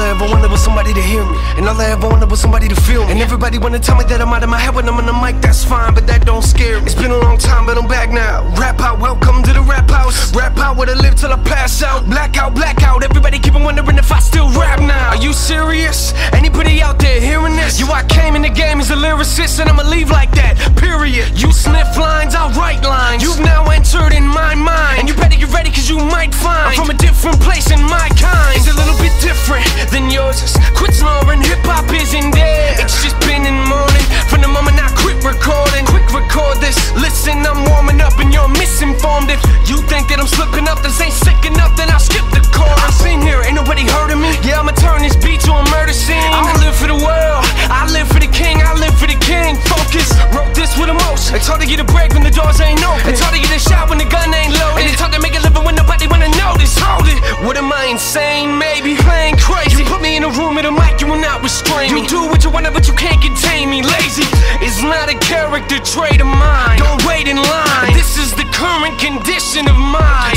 ever wanted was somebody to hear me. And all I ever wanted was somebody to feel me. And everybody wanna tell me that I'm out of my head when I'm on the mic, that's fine, but that don't scare me. It's been a long time, but I'm back now. Rap out, welcome to the rap house. Rap out where I live till I pass out. Blackout, blackout, everybody keep on wondering if I still rap now. Are you serious? Anybody out there hearing this? You, I came in the game as a lyricist, and I'ma leave like that, different place in my kind. It's a little bit different than yours. Quit snoring, hip hop isn't dead. It's just been in the morning. From the moment I quit recording, quick record this. Listen, I'm warming up and you're misinformed. If you think that I'm slipping up, this ain't sick enough, then I'll skip the chorus. I've been here, ain't nobody of me. Yeah, I'ma turn this beat to a murder scene. I'ma live for the world, I live for the king, I live for the king. Focus, wrote this with emotion. It's hard to get a break when the doors ain't Do what you wanna, but you can't contain me. Lazy is not a character trait of mine. Don't wait in line. This is the current condition of my